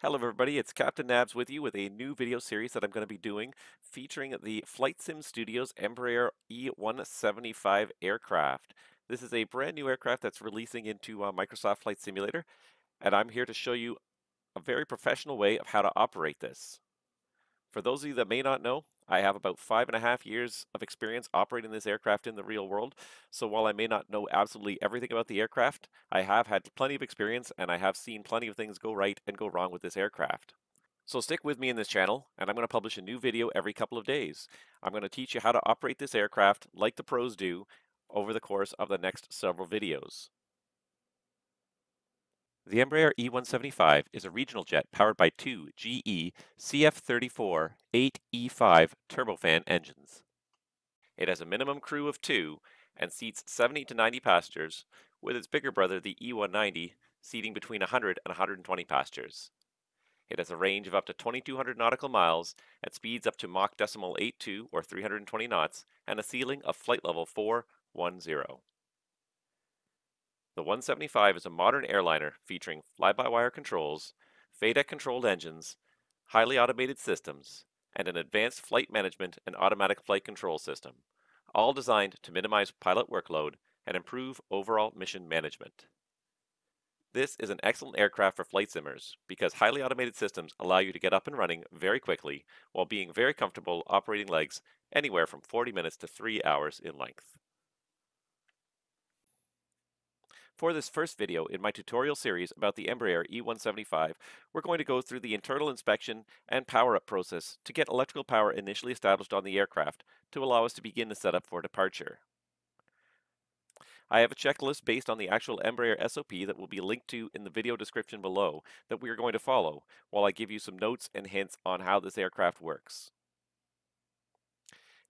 Hello everybody, it's Captain Nabs with you with a new video series that I'm going to be doing featuring the Flight Sim Studios Embraer E175 aircraft. This is a brand new aircraft that's releasing into uh, Microsoft Flight Simulator and I'm here to show you a very professional way of how to operate this. For those of you that may not know, I have about five and a half years of experience operating this aircraft in the real world. So while I may not know absolutely everything about the aircraft, I have had plenty of experience and I have seen plenty of things go right and go wrong with this aircraft. So stick with me in this channel and I'm going to publish a new video every couple of days. I'm going to teach you how to operate this aircraft like the pros do over the course of the next several videos. The Embraer E175 is a regional jet powered by two GE CF34 8E5 turbofan engines. It has a minimum crew of two and seats 70 to 90 passengers, with its bigger brother, the E190, seating between 100 and 120 passengers. It has a range of up to 2,200 nautical miles at speeds up to Mach decimal 82 or 320 knots and a ceiling of flight level 410. The 175 is a modern airliner featuring fly-by-wire controls, FADEC-controlled engines, highly automated systems, and an advanced flight management and automatic flight control system, all designed to minimize pilot workload and improve overall mission management. This is an excellent aircraft for flight simmers because highly automated systems allow you to get up and running very quickly while being very comfortable operating legs anywhere from 40 minutes to 3 hours in length. For this first video in my tutorial series about the Embraer E175, we're going to go through the internal inspection and power-up process to get electrical power initially established on the aircraft to allow us to begin the setup for departure. I have a checklist based on the actual Embraer SOP that will be linked to in the video description below that we are going to follow, while I give you some notes and hints on how this aircraft works.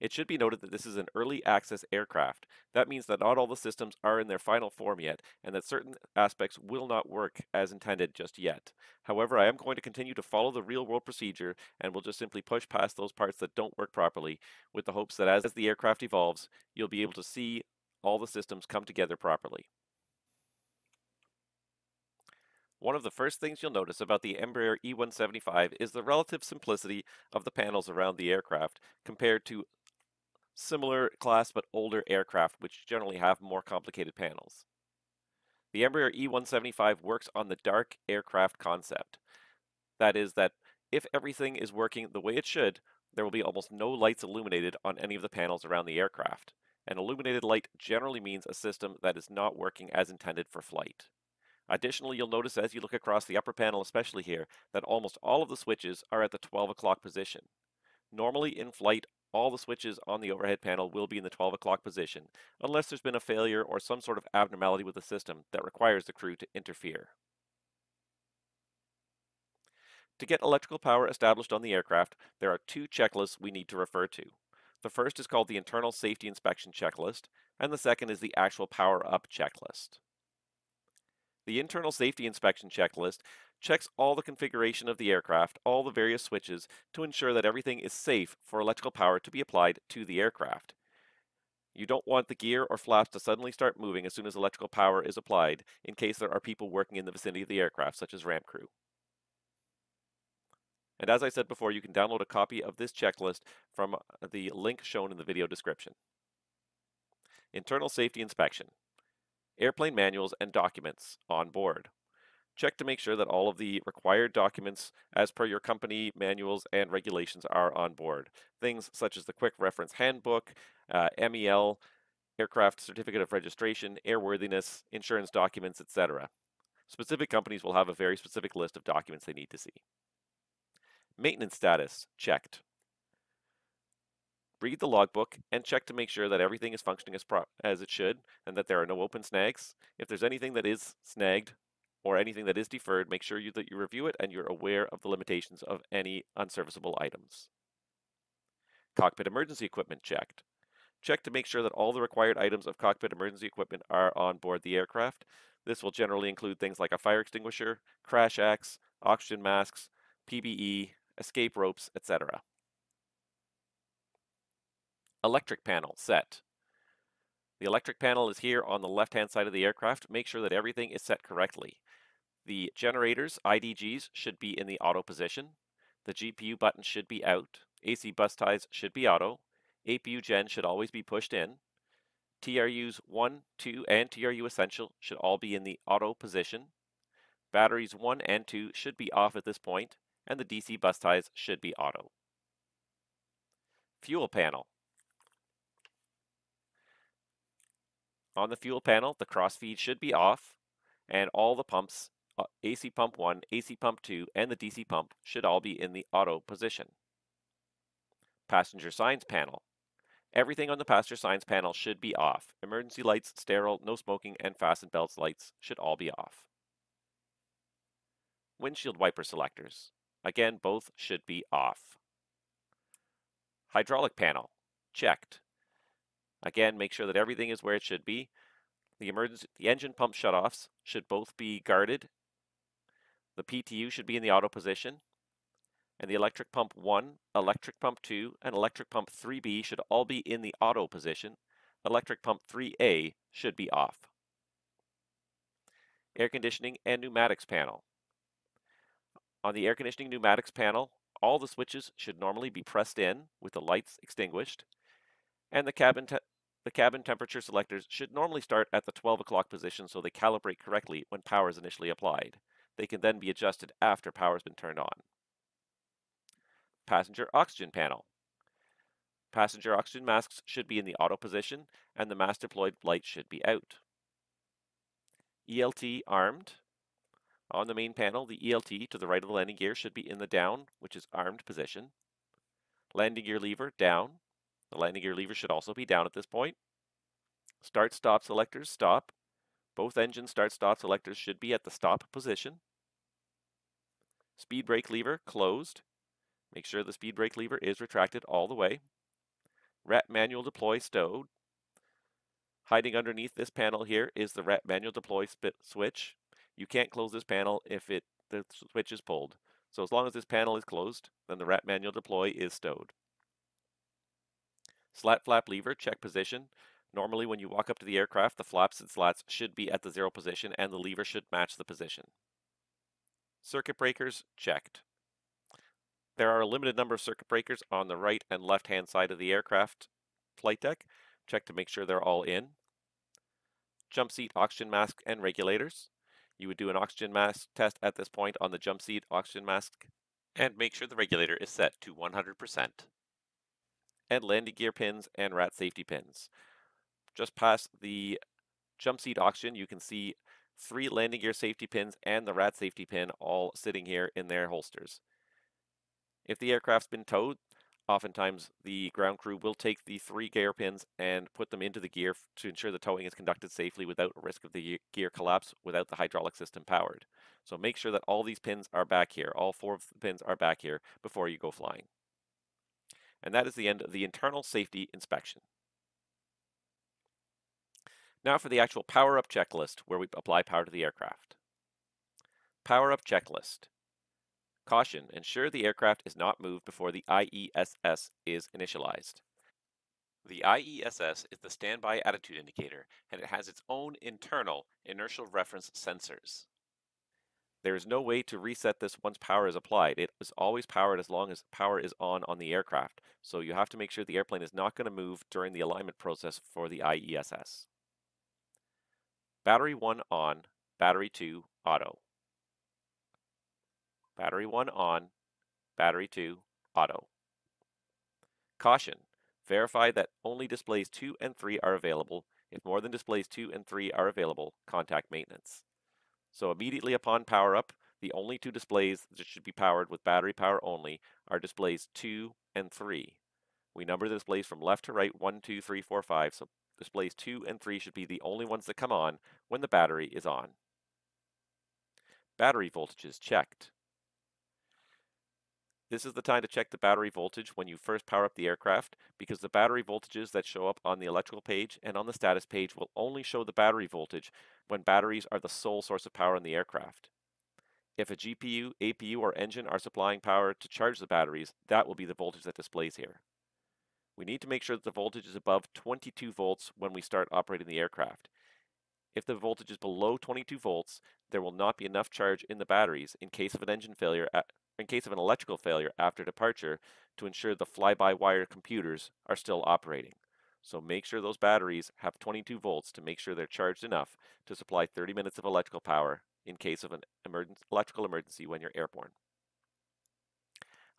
It should be noted that this is an early access aircraft. That means that not all the systems are in their final form yet, and that certain aspects will not work as intended just yet. However, I am going to continue to follow the real world procedure and will just simply push past those parts that don't work properly with the hopes that as the aircraft evolves, you'll be able to see all the systems come together properly. One of the first things you'll notice about the Embraer E175 is the relative simplicity of the panels around the aircraft compared to similar class but older aircraft which generally have more complicated panels. The Embraer E175 works on the dark aircraft concept. That is that if everything is working the way it should, there will be almost no lights illuminated on any of the panels around the aircraft. An illuminated light generally means a system that is not working as intended for flight. Additionally, you'll notice as you look across the upper panel, especially here, that almost all of the switches are at the 12 o'clock position. Normally in flight, all the switches on the overhead panel will be in the 12 o'clock position, unless there's been a failure or some sort of abnormality with the system that requires the crew to interfere. To get electrical power established on the aircraft, there are two checklists we need to refer to. The first is called the Internal Safety Inspection Checklist, and the second is the actual Power Up Checklist. The Internal Safety Inspection Checklist checks all the configuration of the aircraft, all the various switches, to ensure that everything is safe for electrical power to be applied to the aircraft. You don't want the gear or flaps to suddenly start moving as soon as electrical power is applied in case there are people working in the vicinity of the aircraft, such as ramp crew. And as I said before, you can download a copy of this checklist from uh, the link shown in the video description. Internal Safety Inspection airplane manuals and documents on board. Check to make sure that all of the required documents as per your company manuals and regulations are on board. Things such as the Quick Reference Handbook, uh, MEL, Aircraft Certificate of Registration, airworthiness, insurance documents, etc. Specific companies will have a very specific list of documents they need to see. Maintenance status checked read the logbook, and check to make sure that everything is functioning as, as it should and that there are no open snags. If there's anything that is snagged or anything that is deferred, make sure you, that you review it and you're aware of the limitations of any unserviceable items. Cockpit emergency equipment checked. Check to make sure that all the required items of cockpit emergency equipment are on board the aircraft. This will generally include things like a fire extinguisher, crash axe, oxygen masks, PBE, escape ropes, etc electric panel set. The electric panel is here on the left-hand side of the aircraft. Make sure that everything is set correctly. The generators, IDGs, should be in the auto position. The GPU button should be out. AC bus ties should be auto. APU gen should always be pushed in. TRUs 1, 2, and TRU Essential should all be in the auto position. Batteries 1 and 2 should be off at this point, and the DC bus ties should be auto. Fuel panel. On the fuel panel, the crossfeed should be off, and all the pumps, Uh, AC pump 1, AC pump 2, and the DC pump should all be in the auto position. Passenger signs panel. Everything on the passenger signs panel should be off. Emergency lights, sterile, no smoking, and fasten belts lights should all be off. Windshield wiper selectors. Again, both should be off. Hydraulic panel, checked. Again, make sure that everything is where it should be. The emergency, the engine pump shutoffs should both be guarded. The PTU should be in the auto position. And the electric pump 1, electric pump 2, and electric pump 3B should all be in the auto position. Electric pump 3A should be off. Air conditioning and pneumatics panel. On the air conditioning pneumatics panel, all the switches should normally be pressed in with the lights extinguished, and the cabin, the cabin temperature selectors should normally start at the 12 o'clock position so they calibrate correctly when power is initially applied. They can then be adjusted after power has been turned on. Passenger oxygen panel. Passenger oxygen masks should be in the auto position and the mask deployed light should be out. ELT armed. On the main panel, the ELT to the right of the landing gear should be in the down, which is armed position. Landing gear lever down. The landing gear lever should also be down at this point. Start stop selectors stop. Both engine start stop selectors should be at the stop position. Speed brake lever closed. Make sure the speed brake lever is retracted all the way. RAT manual deploy stowed. Hiding underneath this panel here is the RAT manual deploy switch. You can't close this panel if it the switch is pulled. So as long as this panel is closed, then the RAT manual deploy is stowed. Slat flap lever, check position. Normally when you walk up to the aircraft, the flaps and slats should be at the zero position and the lever should match the position. Circuit breakers, checked. There are a limited number of circuit breakers on the right and left hand side of the aircraft flight deck. Check to make sure they're all in. Jump seat oxygen mask and regulators. You would do an oxygen mask test at this point on the jump seat oxygen mask and make sure the regulator is set to 100%. And landing gear pins and RAT safety pins. Just past the jump seat oxygen, you can see three landing gear safety pins and the RAT safety pin all sitting here in their holsters. If the aircraft's been towed, Oftentimes, the ground crew will take the three gear pins and put them into the gear to ensure the towing is conducted safely without risk of the gear collapse without the hydraulic system powered. So make sure that all these pins are back here, all four of the pins are back here before you go flying. And that is the end of the internal safety inspection. Now for the actual power-up checklist where we apply power to the aircraft. Power-up checklist. Caution, ensure the aircraft is not moved before the IESS is initialized. The IESS is the standby attitude indicator and it has its own internal inertial reference sensors. There is no way to reset this once power is applied. It is always powered as long as power is on on the aircraft. So you have to make sure the airplane is not going to move during the alignment process for the IESS. Battery 1 on, battery 2 auto. Battery 1 on, battery 2 auto. Caution, verify that only displays 2 and 3 are available. If more than displays 2 and 3 are available, contact maintenance. So immediately upon power up, the only two displays that should be powered with battery power only are displays 2 and 3. We number the displays from left to right 1, 2, 3, 4, 5, so displays 2 and 3 should be the only ones that come on when the battery is on. Battery voltage is checked. This is the time to check the battery voltage when you first power up the aircraft because the battery voltages that show up on the electrical page and on the status page will only show the battery voltage when batteries are the sole source of power in the aircraft. If a GPU, APU, or engine are supplying power to charge the batteries, that will be the voltage that displays here. We need to make sure that the voltage is above 22 volts when we start operating the aircraft. If the voltage is below 22 volts, there will not be enough charge in the batteries in case of an engine failure, in case of an electrical failure after departure to ensure the fly-by-wire computers are still operating. So make sure those batteries have 22 volts to make sure they're charged enough to supply 30 minutes of electrical power in case of an electrical emergency when you're airborne.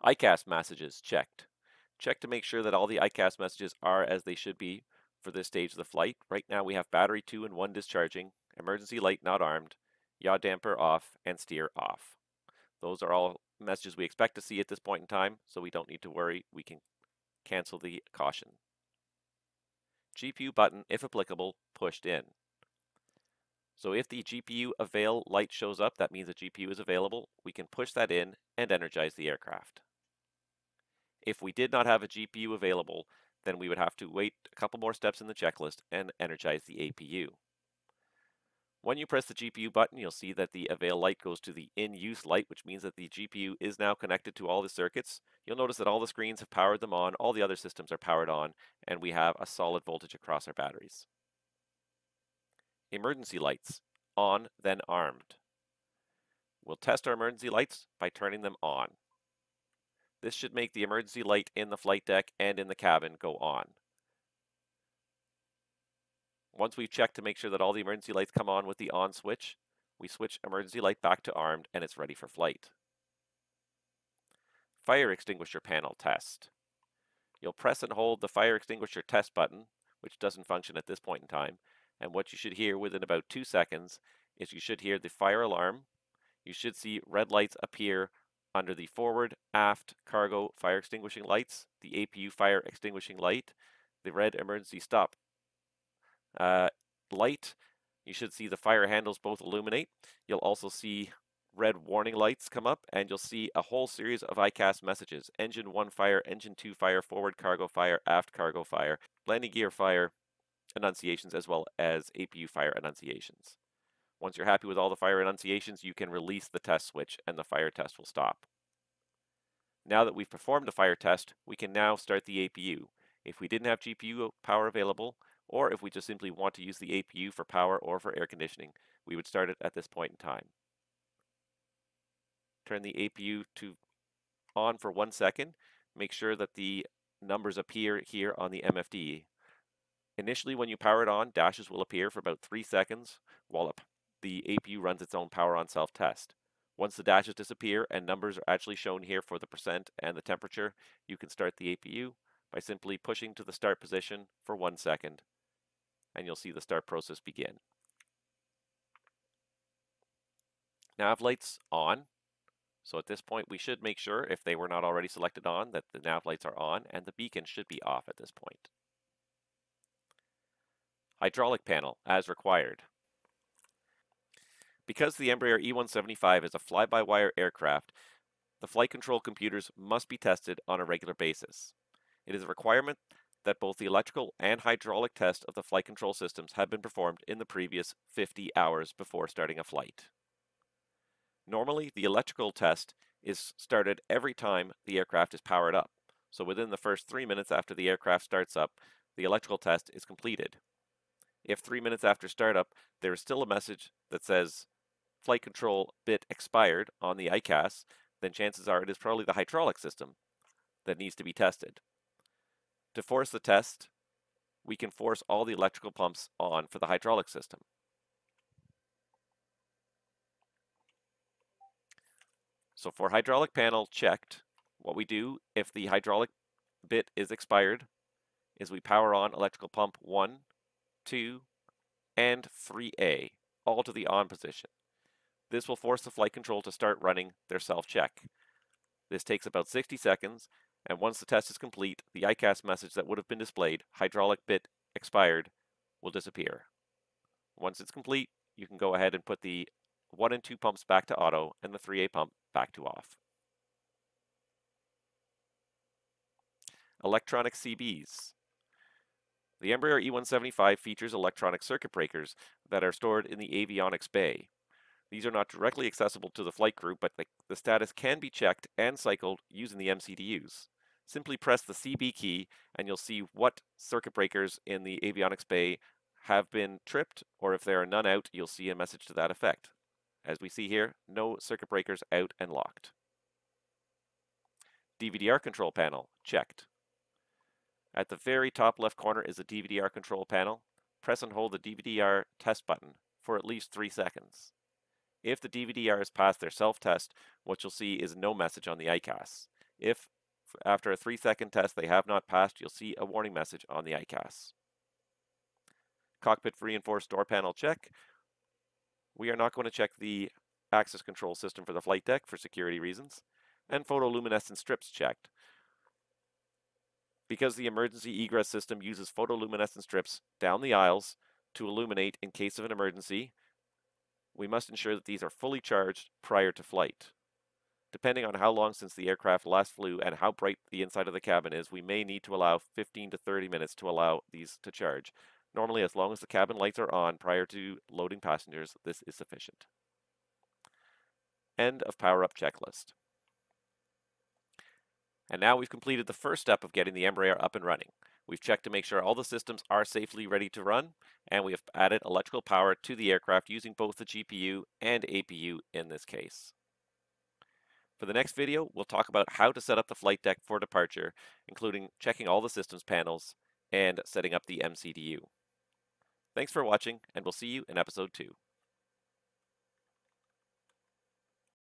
EICAS messages checked. Check to make sure that all the EICAS messages are as they should be for this stage of the flight. Right now we have battery 2 and 1 discharging, emergency light not armed, yaw damper off, and steer off. Those are all messages we expect to see at this point in time, so we don't need to worry. We can cancel the caution. GPU button, if applicable, pushed in. So if the GPU avail light shows up, that means the GPU is available. We can push that in and energize the aircraft. If we did not have a GPU available, then we would have to wait a couple more steps in the checklist and energize the APU. When you press the GPU button, you'll see that the avail light goes to the in-use light, which means that the GPU is now connected to all the circuits. You'll notice that all the screens have powered them on, all the other systems are powered on, and we have a solid voltage across our batteries. Emergency lights, on, then armed. We'll test our emergency lights by turning them on. This should make the emergency light in the flight deck and in the cabin go on. Once we've checked to make sure that all the emergency lights come on with the on switch, we switch emergency light back to armed and it's ready for flight. Fire extinguisher panel test. You'll press and hold the fire extinguisher test button, which doesn't function at this point in time, and what you should hear within about two seconds is you should hear the fire alarm. You should see red lights appear under the forward, aft, cargo fire extinguishing lights, the APU fire extinguishing light, the red emergency stop uh, light. You should see the fire handles both illuminate. You'll also see red warning lights come up and you'll see a whole series of EICAS messages. Engine 1 fire, engine 2 fire, forward cargo fire, aft cargo fire, landing gear fire, annunciations as well as APU fire annunciations. Once you're happy with all the fire annunciations, you can release the test switch and the fire test will stop. Now that we've performed the fire test, we can now start the APU. If we didn't have GPU power available, or if we just simply want to use the APU for power or for air conditioning, we would start it at this point in time. Turn the APU to on for one second. Make sure that the numbers appear here on the MFD. Initially, when you power it on, dashes will appear for about three seconds while the APU runs its own power on self-test. Once the dashes disappear and numbers are actually shown here for the percent and the temperature, you can start the APU by simply pushing to the start position for one second and you'll see the start process begin. Nav lights on. So at this point, we should make sure, if they were not already selected on, that the nav lights are on and the beacon should be off at this point. Hydraulic panel, as required. Because the Embraer E175 is a fly-by-wire aircraft, the flight control computers must be tested on a regular basis. It is a requirement that both the electrical and hydraulic tests of the flight control systems have been performed in the previous 50 hours before starting a flight. Normally, the electrical test is started every time the aircraft is powered up. So within the first three minutes after the aircraft starts up, the electrical test is completed. If three minutes after startup, there is still a message that says flight control bit expired on the EICAS, then chances are it is probably the hydraulic system that needs to be tested. To force the test, we can force all the electrical pumps on for the hydraulic system. So for hydraulic panel checked, what we do if the hydraulic bit is expired is we power on electrical pump 1, 2, and 3A, all to the on position. This will force the flight control to start running their self-check. This takes about 60 seconds and once the test is complete, the EICAS message that would have been displayed, hydraulic bit expired, will disappear. Once it's complete, you can go ahead and put the 1 and 2 pumps back to auto and the 3A pump back to off. Electronic CBs. The Embraer E175 features electronic circuit breakers that are stored in the avionics bay. These are not directly accessible to the flight crew, but the, the status can be checked and cycled using the MCDUs. Simply press the CB key and you'll see what circuit breakers in the avionics bay have been tripped or if there are none out, you'll see a message to that effect. As we see here, no circuit breakers out and locked. DVDR control panel, checked. At the very top left corner is the DVDR control panel. Press and hold the DVDR test button for at least three seconds. If the DVDR has passed their self-test, what you'll see is no message on the EICAS. If after a three second test they have not passed, you'll see a warning message on the EICAS. Cockpit reinforced door panel check. We are not going to check the access control system for the flight deck for security reasons. And photoluminescent strips checked. Because the emergency egress system uses photoluminescent strips down the aisles to illuminate in case of an emergency, we must ensure that these are fully charged prior to flight. Depending on how long since the aircraft last flew and how bright the inside of the cabin is, we may need to allow 15 to 30 minutes to allow these to charge. Normally, as long as the cabin lights are on prior to loading passengers, this is sufficient. End of power up checklist. And now we've completed the first step of getting the Embraer up and running. We've checked to make sure all the systems are safely ready to run, and we have added electrical power to the aircraft using both the GPU and APU in this case. For the next video, we'll talk about how to set up the flight deck for departure, including checking all the systems panels and setting up the MCDU. Thanks for watching, and we'll see you in episode 2.